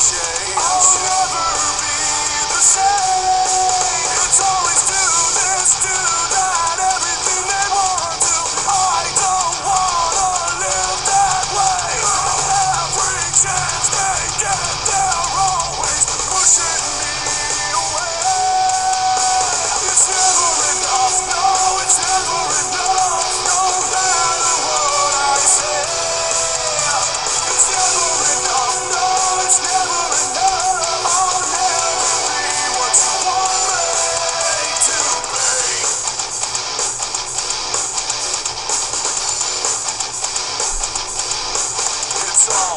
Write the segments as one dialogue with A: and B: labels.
A: change.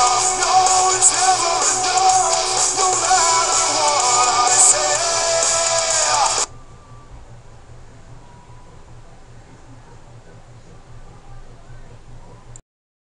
A: all